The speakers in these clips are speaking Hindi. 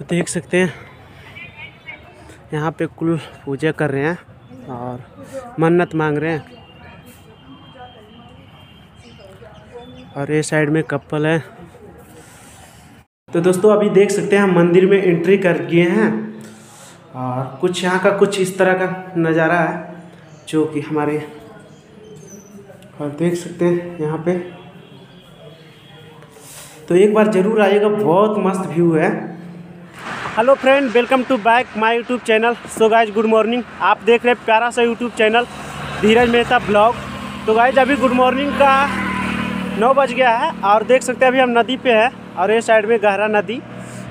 तो देख सकते हैं। यहाँ पे कुल पूजा कर रहे हैं और मन्नत मांग रहे हैं। और ये साइड में कपल है। तो दोस्तों, अभी देख सकते हैं हम मंदिर में एंट्री कर गए हैं। और कुछ यहाँ का कुछ इस तरह का नज़ारा है, जो कि हमारे और देख सकते हैं यहाँ पे। तो एक बार ज़रूर आइएगा, बहुत मस्त व्यू है। Hello friend welcome to back my YouTube channel so guys good morning आप देख रहे हैं प्यारा सा YouTube channel Dheeraj Mehta vlog तो गाइज़ अभी गुड मॉर्निंग का नौ बज गया है और देख सकते हैं अभी हम नदी पे हैं और ये साइड में गहरा नदी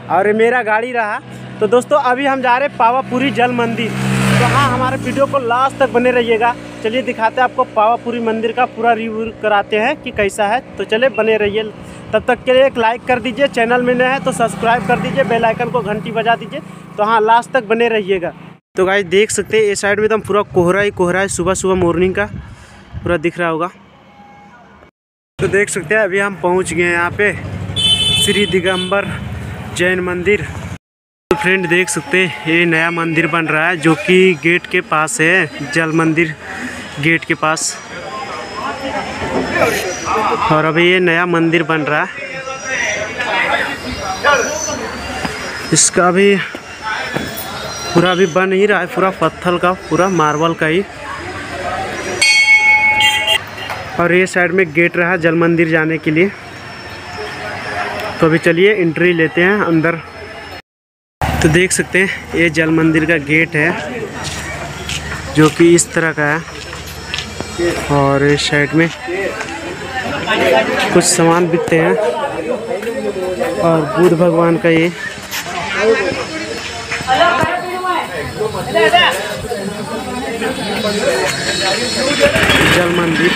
और ये मेरा गाड़ी रहा। तो दोस्तों, अभी हम जा रहे हैं पावापुरी जल मंदिर। तो हाँ हमारे वीडियो को लास्ट तक बने रहिएगा। चलिए दिखाते हैं आपको पावापुरी मंदिर का पूरा रिव्यू कराते हैं कि कैसा है। तो चले बने रहिए। तब तक के लिए एक लाइक कर दीजिए चैनल में नए हैं तो सब्सक्राइब कर दीजिए बेल आइकन को घंटी बजा दीजिए तो हाँ लास्ट तक बने रहिएगा। तो गाइस देख सकते हैं ये साइड में एकदम पूरा कोहरा ही कोहरा है सुबह सुबह मॉर्निंग का, पूरा दिख रहा होगा। तो देख सकते हैं, अभी हम पहुँच गए हैं यहाँ पे, श्री दिगंबर जैन मंदिर। तो फ्रेंड देख सकते हैं, ये नया मंदिर बन रहा है, जो कि गेट के पास है, जल मंदिर गेट के पास। और अभी ये नया मंदिर बन रहा है। इसका अभी पूरा अभी बन ही रहा है, पूरा पत्थर का, पूरा मार्बल का ही। और ये साइड में गेट रहा जल मंदिर जाने के लिए। तो अभी चलिए एंट्री लेते हैं अंदर। तो देख सकते हैं, ये जल मंदिर का गेट है, जो कि इस तरह का है। और इस साइड में कुछ सामान बिकते हैं। और बुद्ध भगवान का ये जल मंदिर।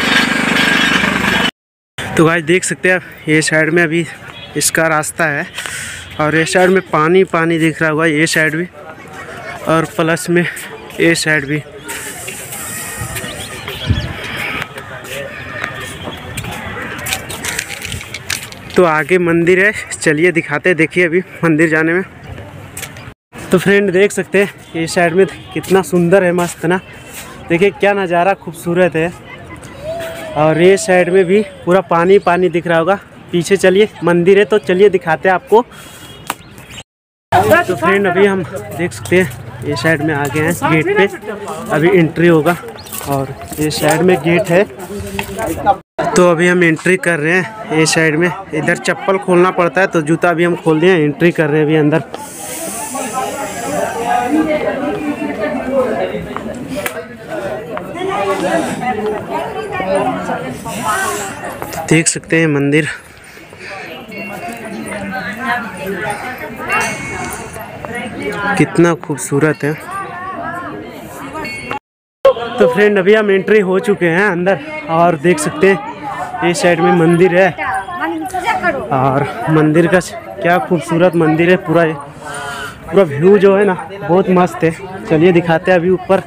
तो गाइस देख सकते हैं आप, ये साइड में अभी इसका रास्ता है और ये साइड में पानी पानी दिख रहा होगा ये साइड भी और प्लस में ये साइड भी। तो आगे मंदिर है। चलिए दिखाते हैं। देखिए अभी मंदिर जाने में। तो फ्रेंड देख सकते हैं, ये साइड में कितना सुंदर है, मस्त ना। देखिए क्या नज़ारा खूबसूरत है। और ये साइड में भी पूरा पानी पानी दिख रहा होगा। पीछे चलिए, मंदिर है तो चलिए दिखाते हैं आपको। तो फ्रेंड अभी हम देख सकते हैं, ये साइड में आ गए हैं गेट पे। अभी एंट्री होगा और ये साइड में गेट है। तो अभी हम एंट्री कर रहे हैं, ये साइड में। इधर चप्पल खोलना पड़ता है तो जूता अभी हम खोल दिए एंट्री कर रहे हैं अभी अंदर। देख सकते हैं मंदिर। कितना खूबसूरत है। तो फ्रेंड अभी हम एंट्री हो चुके हैं अंदर और देख सकते हैं ये साइड में मंदिर है। और मंदिर का क्या खूबसूरत मंदिर है, पूरा पूरा व्यू जो है ना, बहुत मस्त है। चलिए दिखाते हैं अभी ऊपर।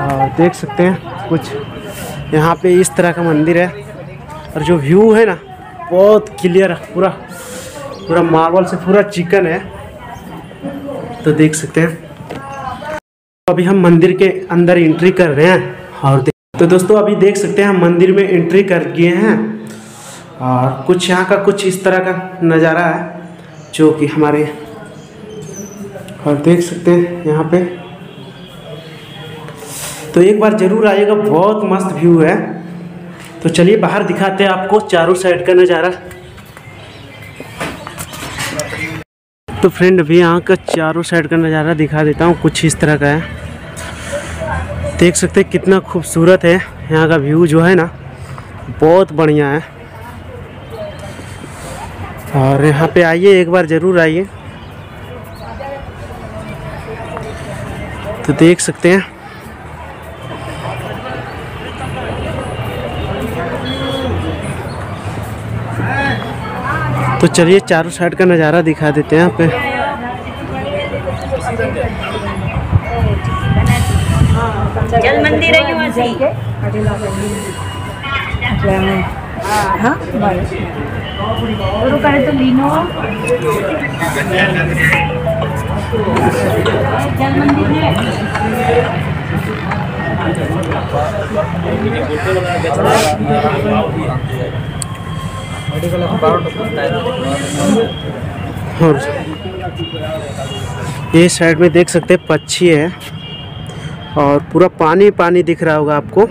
और देख सकते हैं कुछ, यहाँ पे इस तरह का मंदिर है। और जो व्यू है ना, बहुत क्लियर है, पूरा पूरा मार्बल से पूरा चिकन है। तो देख सकते हैं। तो अभी हम मंदिर के अंदर एंट्री कर रहे हैं। और तो दोस्तों, अभी देख सकते हैं हम मंदिर में एंट्री कर गए हैं। और कुछ यहाँ का कुछ इस तरह का नज़ारा है, जो कि हमारे और देख सकते हैं यहाँ पे। तो एक बार ज़रूर आइएगा, बहुत मस्त व्यू है। तो चलिए बाहर दिखाते हैं आपको, चारों साइड का नज़ारा। तो फ्रेंड अभी यहाँ का चारों साइड का नज़ारा दिखा देता हूँ, कुछ इस तरह का है। देख सकते हैं कितना खूबसूरत है, यहाँ का व्यू जो है ना, बहुत बढ़िया है। और यहाँ पे आइए, एक बार ज़रूर आइए। तो देख सकते हैं तो चलिए चारों साइड का नज़ारा दिखा देते हैं यहाँ पे। जल मंदिर हा और ये साइड में देख सकते हैं, पक्षी है। और पूरा पानी पानी दिख रहा होगा आपको।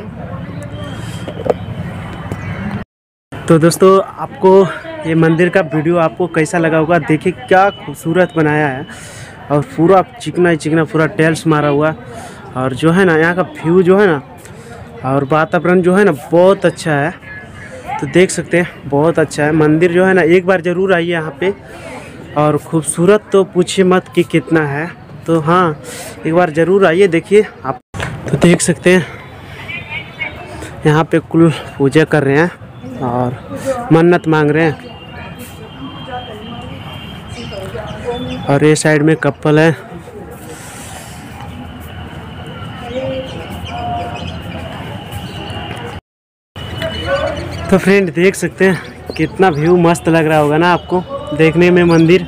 तो दोस्तों, आपको ये मंदिर का वीडियो आपको कैसा लगा होगा, देखिए क्या खूबसूरत बनाया है। और पूरा चिकना ही चिकना, पूरा टेल्स मारा हुआ। और जो है ना, यहाँ का व्यू जो है ना, और वातावरण जो है ना, बहुत अच्छा है। तो देख सकते हैं, बहुत अच्छा है। मंदिर जो है ना, एक बार ज़रूर आइए यहाँ पे। और खूबसूरत तो पूछिए मत कि कितना है। तो हाँ एक बार ज़रूर आइए, देखिए आप। तो देख सकते हैं, यहाँ पे कुल पूजा कर रहे हैं और मन्नत मांग रहे हैं। और ये साइड में कपल है। तो फ्रेंड देख सकते हैं कितना व्यू मस्त लग रहा होगा ना आपको। देखने में मंदिर।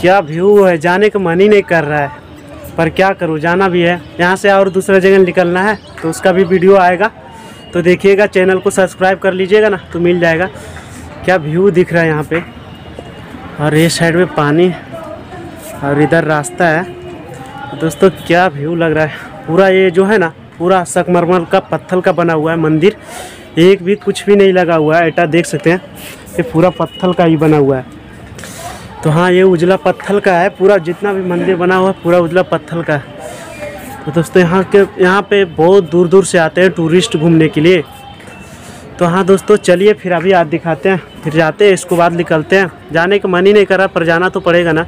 क्या व्यू है, जाने का मन ही नहीं कर रहा है। पर क्या करूँ, जाना भी है। यहाँ से और दूसरा जगह निकलना है तो उसका भी वीडियो आएगा। तो देखिएगा चैनल को सब्सक्राइब कर लीजिएगा ना तो मिल जाएगा। क्या व्यू दिख रहा है यहाँ पे। और ये साइड में पानी और इधर रास्ता है। दोस्तों, क्या व्यू लग रहा है। पूरा ये जो है ना, पूरा संगमरमर का पत्थर का बना हुआ है मंदिर। एक भी कुछ भी नहीं लगा हुआ है, एटा देख सकते हैं, ये पूरा पत्थर का ही बना हुआ है। तो हाँ ये उजला पत्थर का है, पूरा जितना भी मंदिर बना हुआ है, पूरा उजला पत्थर का है। तो दोस्तों, यहाँ के, यहाँ पे बहुत दूर दूर से आते हैं टूरिस्ट घूमने के लिए। तो हाँ दोस्तों, चलिए फिर अभी आज दिखाते हैं, फिर जाते हैं, इसको बाद निकलते हैं। जाने का मन ही नहीं कर पर जाना तो पड़ेगा ना।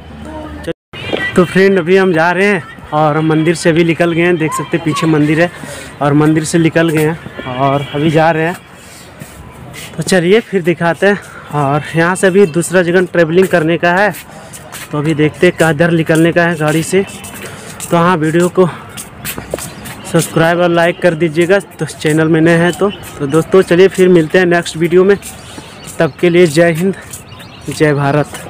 तो फ्रेंड, अभी हम जा रहे हैं। और मंदिर से अभी निकल गए हैं, देख सकते हैं पीछे मंदिर है और मंदिर से निकल गए हैं और अभी जा रहे हैं। तो चलिए फिर दिखाते हैं और यहाँ से अभी दूसरा जगह ट्रेवलिंग करने का है। तो अभी देखते हैं कहाँ निकलने का है गाड़ी से। तो हाँ वीडियो को सब्सक्राइब और लाइक कर दीजिएगा। तो चैनल में नए हैं तो तो दोस्तों चलिए फिर मिलते हैं नेक्स्ट वीडियो में। तब के लिए जय हिंद, जय भारत।